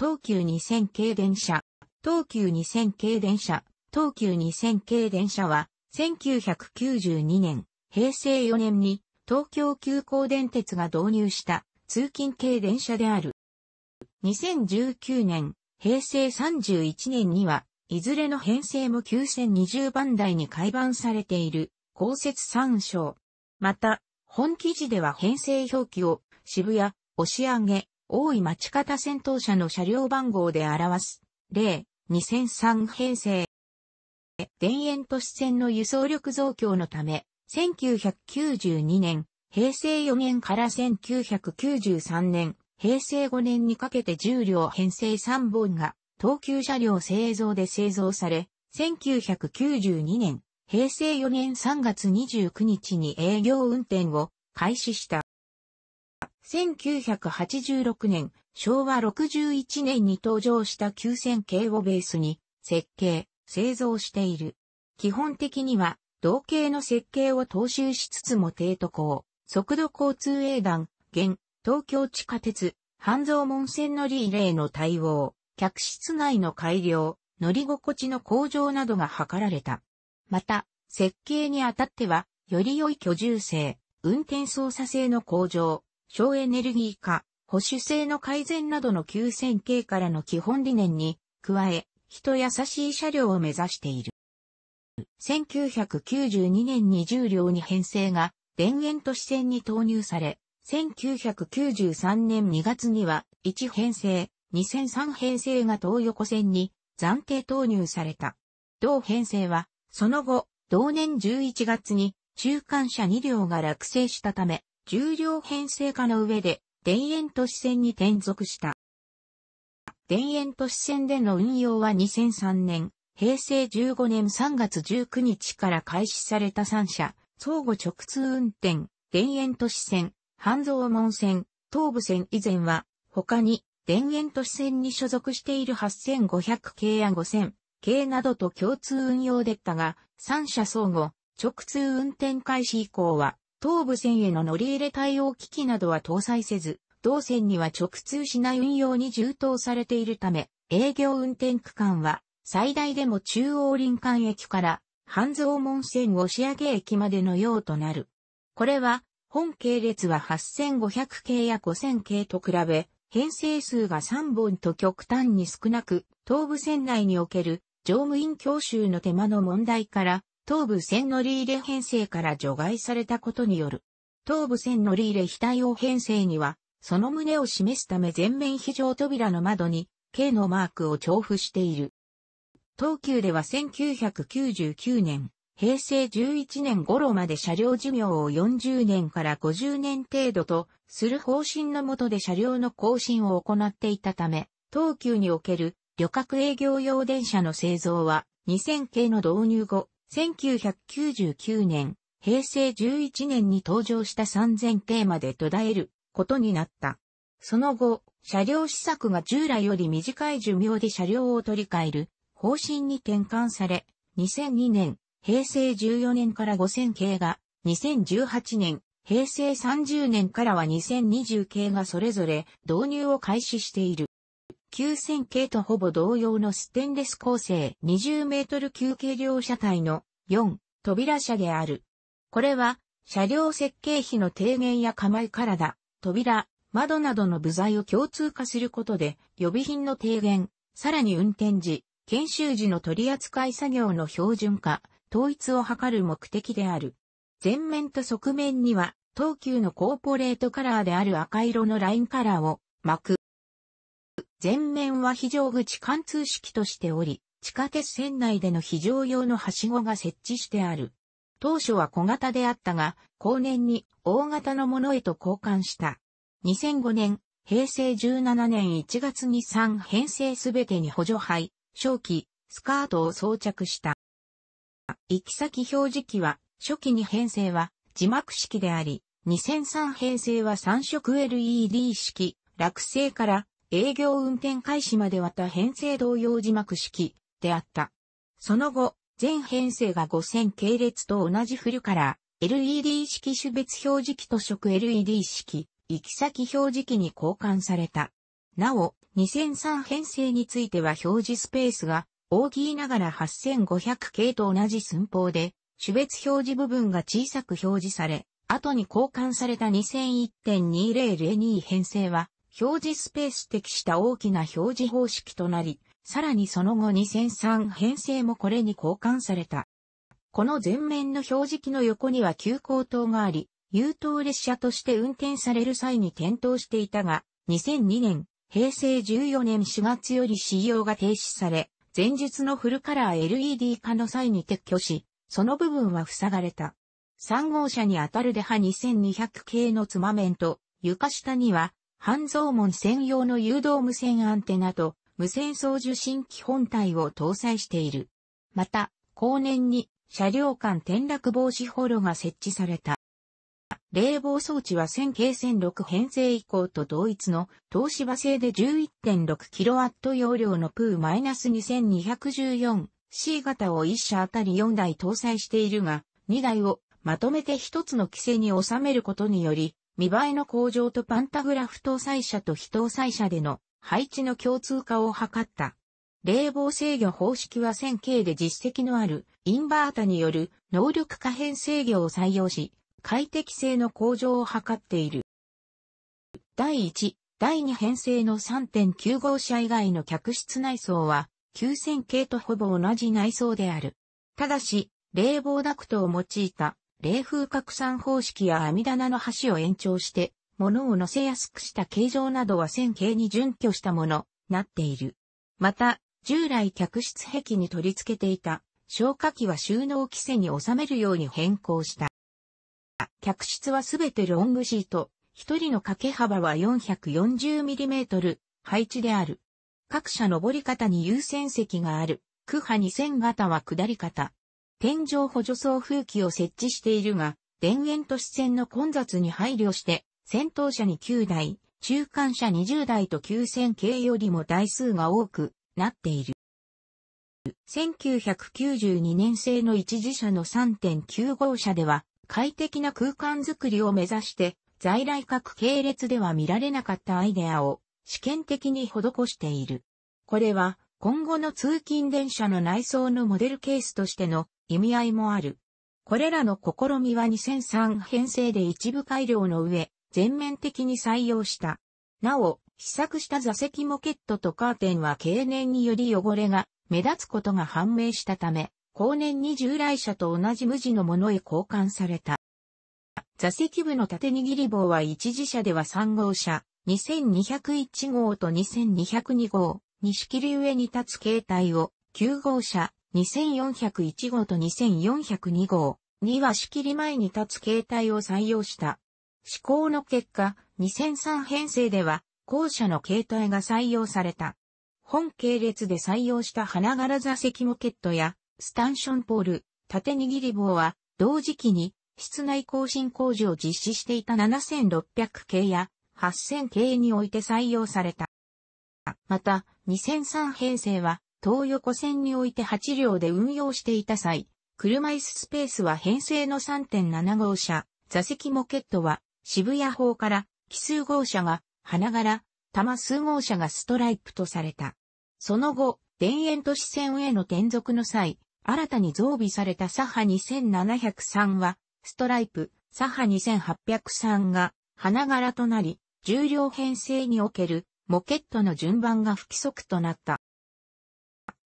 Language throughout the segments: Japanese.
東急2000系電車、東急2000系電車、東急2000系電車は、1992年、平成4年に東京急行電鉄が導入した通勤系電車である。2019年、平成31年には、いずれの編成も9020番台に改版されている、公設参照。また、本記事では編成表記を渋谷、押上、大井町方戦闘車の車両番号で表す。例、2003編成。田園都市線の輸送力増強のため、1992年、平成4年から1993年、平成5年にかけて重量編成3本が東急車両製造で製造され、1992年、平成4年3月29日に営業運転を開始した。1986年、昭和61年に登場した9000系をベースに設計、製造している。基本的には、同型の設計を踏襲しつつも低都高、速度交通営団、現、東京地下鉄、半蔵門線のリーレーの対応、客室内の改良、乗り心地の向上などが図られた。また、設計にあたっては、より良い居住性、運転操作性の向上、省エネルギー化、保守性の改善などの9000系からの基本理念に加え、人優しい車両を目指している。1992年に重量に編成が田園都市線に投入され、1993年2月には1編成、2003編成が東横線に暫定投入された。同編成は、その後、同年11月に中間車2両が落成したため、重量編成化の上で田園都市線に転属した。田園都市線での運用は2003年、平成15年3月19日から開始された3社、相互直通運転、田園都市線、半蔵門線、東武線以前は、他に、田園都市線に所属している8500系や5000系などと共通運用でったが、3社相互、直通運転開始以降は、東武線への乗り入れ対応機器などは搭載せず、同線には直通しない運用に充当されているため、営業運転区間は最大でも中央林間駅から半蔵門線押上駅までのようとなる。これは本系列は8500系や5000系と比べ、編成数が3本と極端に少なく、東武線内における乗務員教習の手間の問題から、東武線乗り入れ編成から除外されたことによる。東武線乗り入れ非対応編成には、その旨を示すため全面非常扉の窓に K のマークを重複している。東急では1999年、平成11年頃まで車両寿命を40年から50年程度とする方針の下で車両の更新を行っていたため、東急における旅客営業用電車の製造は2000系の導入後、1999年、平成11年に登場した3000系まで途絶えることになった。その後、車両試作が従来より短い寿命で車両を取り替える方針に転換され、2002年、平成14年から5000系が、2018年、平成30年からは2020系がそれぞれ導入を開始している。9000系とほぼ同様のステンレス構成20メートル級軽量車体の4扉車である。これは車両設計費の低減や構え体、扉、窓などの部材を共通化することで予備品の低減、さらに運転時、研修時の取扱作業の標準化、統一を図る目的である。前面と側面には、東急のコーポレートカラーである赤色のラインカラーを巻く。前面は非常口貫通式としており、地下鉄線内での非常用のはしごが設置してある。当初は小型であったが、後年に大型のものへと交換した。2005年、平成17年1月に3編成すべてに補助配、正規、スカートを装着した。行き先表示器は、初期に編成は字幕式であり、2003編成は3色 LED 式、落成から営業運転開始までは他編成同様字幕式であった。その後、全編成が5000系列と同じフルカラー、LED 式種別表示器と色 LED 式、行き先表示器に交換された。なお、2003編成については表示スペースが大きいながら8500系と同じ寸法で、種別表示部分が小さく表示され、後に交換された2001.2002編成は、表示スペース適した大きな表示方式となり、さらにその後2003編成もこれに交換された。この前面の表示器の横には急行灯があり、優等列車として運転される際に点灯していたが、2002年、平成14年4月より使用が停止され、前述のフルカラー LED 化の際に撤去し、その部分は塞がれた。3号車にあたるデハ2200系のつま面と、床下には、半蔵門専用の誘導無線アンテナと、無線送受信機本体を搭載している。また、後年に車両間転落防止ホロが設置された。冷房装置は1000系線6編成以降と同一の東芝製で 11.6kW 容量のプー -2214C 型を1車あたり4台搭載しているが、2台をまとめて1つの規制に収めることにより、見栄えの向上とパンタグラフ搭載車と非搭載車での配置の共通化を図った。冷房制御方式は 1000K で実績のあるインバータによる能力可変制御を採用し、快適性の向上を図っている。第1、第2編成の3.9号車以外の客室内装は9000系とほぼ同じ内装である。ただし、冷房ダクトを用いた冷風拡散方式や網棚の端を延長して、物を乗せやすくした形状などは1000系に準拠したもの、なっている。また、従来客室壁に取り付けていた消火器は収納規制に収めるように変更した。客室はすべてロングシート、一人の掛け幅は 440mm 配置である。各社登り方に優先席がある。区派2000型は下り方。天井補助送風機を設置しているが、田園都市線の混雑に配慮して、先頭車に9台、中間車20台と9000系よりも台数が多くなっている。1992年製の一時車の3.9号車では、快適な空間づくりを目指して、在来各系列では見られなかったアイデアを試験的に施している。これは今後の通勤電車の内装のモデルケースとしての意味合いもある。これらの試みは2003編成で一部改良の上、全面的に採用した。なお、試作した座席モケットとカーテンは経年により汚れが目立つことが判明したため、後年に従来車と同じ無地のものへ交換された。座席部の縦握り棒は一時車では3号車、2201号と2202号、に仕切り上に立つ形態を、9号車、2401号と2402号には仕切り前に立つ形態を採用した。試行の結果、2003編成では、後者の形態が採用された。本系列で採用した花柄座席モケットや、スタンションポール、縦握り棒は、同時期に室内更新工事を実施していた7600系や8000系において採用された。また、2003編成は、東横線において8両で運用していた際、車椅子スペースは編成の3.7号車、座席モケットは渋谷方から奇数号車が花柄、玉数号車がストライプとされた。その後、田園都市線への転属の際、新たに増備されたサハ2703は、ストライプ、サハ2803が花柄となり、重量編成におけるモケットの順番が不規則となった。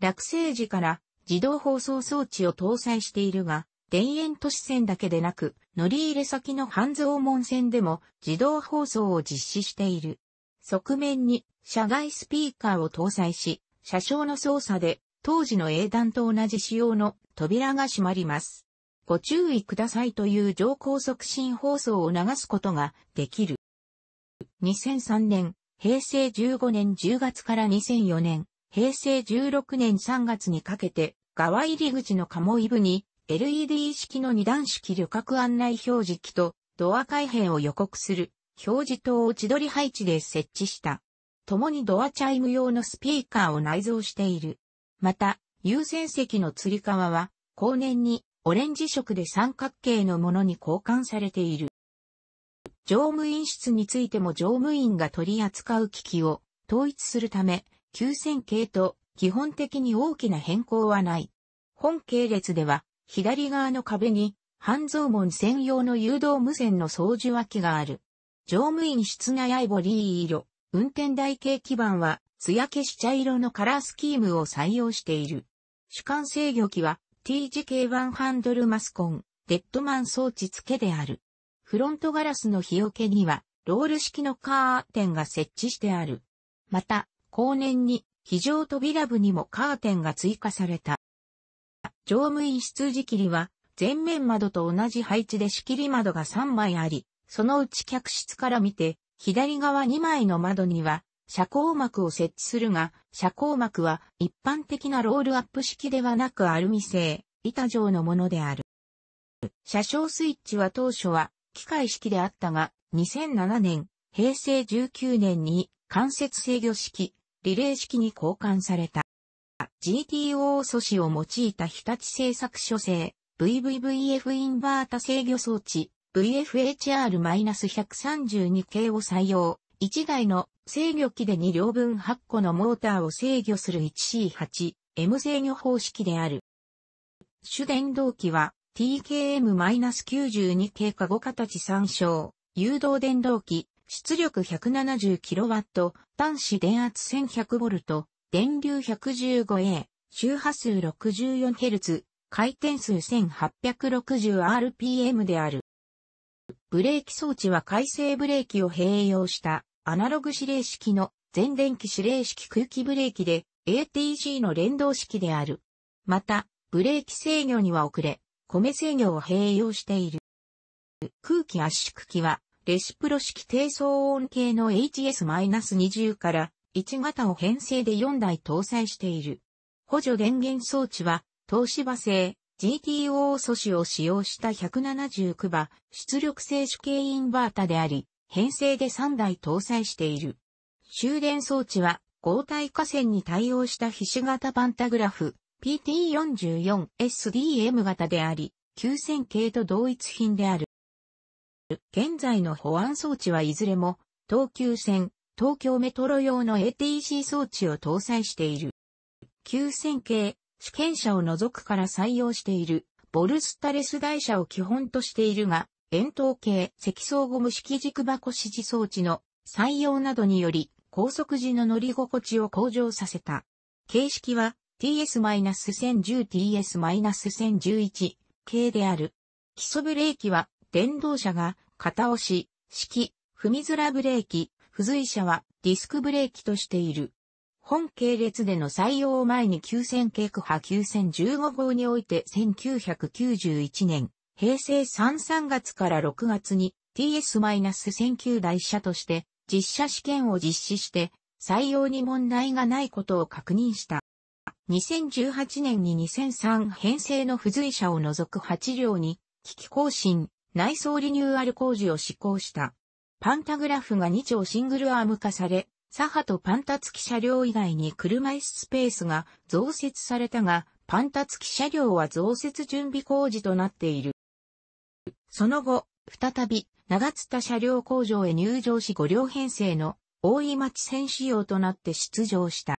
落成時から自動放送装置を搭載しているが、田園都市線だけでなく、乗り入れ先の半蔵門線でも自動放送を実施している。側面に車外スピーカーを搭載し、車掌の操作で当時の英断と同じ仕様の扉が閉まります。ご注意くださいという上高速進放送を流すことができる。2003年、平成15年10月から2004年、平成16年3月にかけて、側入り口の鴨居部に LED 式の二段式旅客案内表示機とドア開閉を予告する表示灯を千鳥配置で設置した。共にドアチャイム用のスピーカーを内蔵している。また、優先席の吊り革は、後年にオレンジ色で三角形のものに交換されている。乗務員室についても乗務員が取り扱う機器を統一するため、9000系と基本的に大きな変更はない。本系列では、左側の壁に、半蔵門専用の誘導無線の操縦脇がある。乗務員室内アイボリー色、運転台形基板は、艶消し茶色のカラースキームを採用している。主幹制御機は T 字系1ハンドルマスコン、デッドマン装置付けである。フロントガラスの日よけには、ロール式のカーテンが設置してある。また、後年に、非常扉部にもカーテンが追加された。乗務員室仕切りは、前面窓と同じ配置で仕切り窓が3枚あり、そのうち客室から見て、左側2枚の窓には、遮光膜を設置するが、遮光膜は一般的なロールアップ式ではなくアルミ製、板状のものである。車掌スイッチは当初は機械式であったが、2007年、平成19年に間接制御式、リレー式に交換された。GTO 素子を用いた日立製作所製 VVVF インバータ制御装置 VFHR-132 系を採用。1台の制御機で2両分8個のモーターを制御する 1C8M 制御方式である。主電動機は TKM-92 系化5形参照。誘導電動機、出力 170kW、端子電圧 1100V、電流 115A、周波数 64Hz、回転数 1860rpm である。ブレーキ装置は回生ブレーキを併用したアナログ指令式の全電気指令式空気ブレーキで ATG の連動式である。また、ブレーキ制御には遅れ、米制御を併用している。空気圧縮機は、レシプロ式低騒音系の HS-20 から1型を編成で4台搭載している。補助電源装置は、東芝製 GTO 素子を使用した179馬出力静止系インバータであり、編成で3台搭載している。終電装置は、合体架線に対応した非視型パンタグラフ PT44SDM 型であり、9000系と同一品である。現在の保安装置はいずれも、東急線、東京メトロ用の ATC 装置を搭載している。9000系、試験車を除くから採用している、ボルスタレス台車を基本としているが、円筒形積層ゴム式軸箱指示装置の採用などにより、高速時の乗り心地を向上させた。形式は TS-1010TS-1011 系である。基礎ブレーキは電動車が片押し、式、踏みづらブレーキ、付随車はディスクブレーキとしている。本系列での採用を前に9000系区派9015号において1991年、平成3、3月から6月に TS-1009 台車として実車試験を実施して採用に問題がないことを確認した。2018年に2003編成の付随車を除く8両に機器更新、内装リニューアル工事を施行した。パンタグラフが2丁シングルアーム化され、左派とパンタ付き車両以外に車椅子スペースが増設されたが、パンタ付き車両は増設準備工事となっている。その後、再び、長津田車両工場へ入場し5両編成の大井町線仕様となって出場した。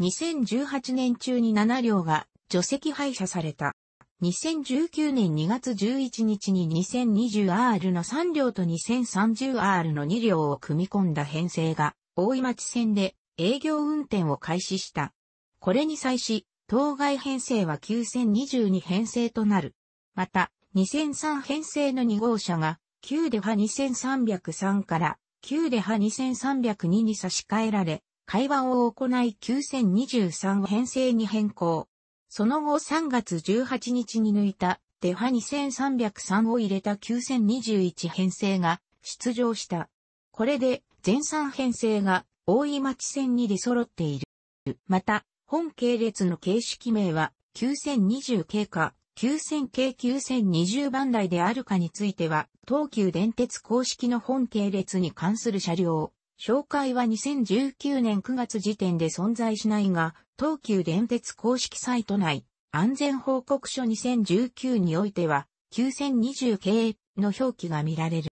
2018年中に7両が除籍廃車された。2019年2月11日に 2020R の3両と 2030R の2両を組み込んだ編成が大井町線で営業運転を開始した。これに際し、当該編成は9022編成となる。また、2003編成の2号車が、旧デハ2303から旧デハ2302に差し替えられ、会話を行い9023編成に変更。その後3月18日に抜いたデハ2303を入れた9021編成が出場した。これで全3編成が大井町線に出揃っている。また、本系列の形式名は9020系か9000系9020番台であるかについては、東急電鉄公式の本系列に関する車両、紹介は2019年9月時点で存在しないが、東急電鉄公式サイト内、安全報告書2019においては、9020系の表記が見られる。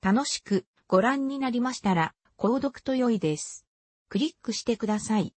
楽しくご覧になりましたら、購読と良いです。クリックしてください。